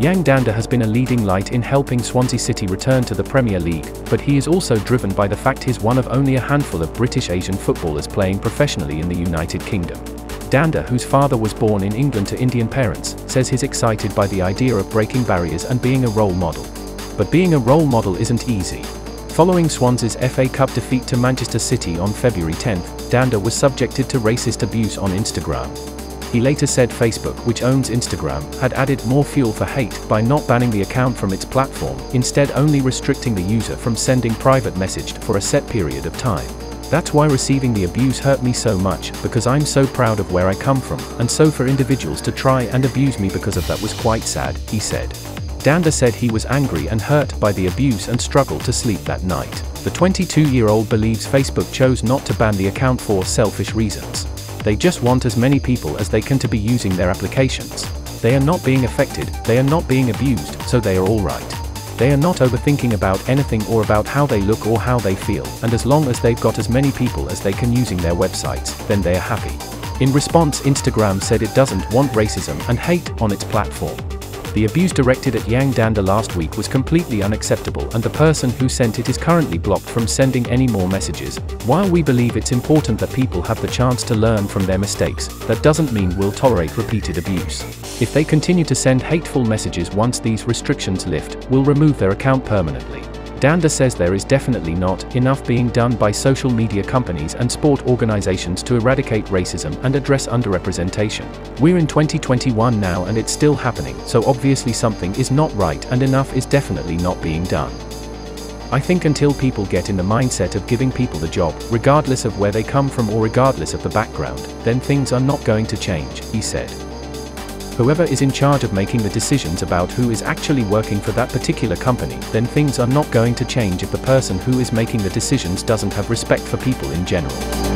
Yan Dhanda has been a leading light in helping Swansea City return to the Premier League, but he is also driven by the fact he's one of only a handful of British Asian footballers playing professionally in the United Kingdom. Dhanda, whose father was born in England to Indian parents, says he's excited by the idea of breaking barriers and being a role model. But being a role model isn't easy. Following Swansea's FA Cup defeat to Manchester City on February 10, Dhanda was subjected to racist abuse on Instagram. He later said Facebook, which owns Instagram, had added more fuel for hate by not banning the account from its platform, instead only restricting the user from sending private message for a set period of time. That's why receiving the abuse hurt me so much, because I'm so proud of where I come from, and so for individuals to try and abuse me because of that was quite sad, he said. Dhanda said he was angry and hurt by the abuse and struggled to sleep that night. The 22-year-old believes Facebook chose not to ban the account for selfish reasons. They just want as many people as they can to be using their applications. They are not being affected, they are not being abused, so they are alright. They are not overthinking about anything or about how they look or how they feel, and as long as they've got as many people as they can using their websites, then they are happy. In response Instagram said it doesn't want racism and hate on its platform. The abuse directed at Yan Dhanda last week was completely unacceptable and the person who sent it is currently blocked from sending any more messages. While we believe it's important that people have the chance to learn from their mistakes, that doesn't mean we'll tolerate repeated abuse. If they continue to send hateful messages once these restrictions lift, we'll remove their account permanently. Dhanda says there is definitely not enough being done by social media companies and sport organizations to eradicate racism and address underrepresentation. We're in 2021 now and it's still happening, so obviously something is not right and enough is definitely not being done. I think until people get in the mindset of giving people the job, regardless of where they come from or regardless of the background, then things are not going to change, he said whoever is in charge of making the decisions about who is actually working for that particular company, then things are not going to change if the person who is making the decisions doesn't have respect for people in general.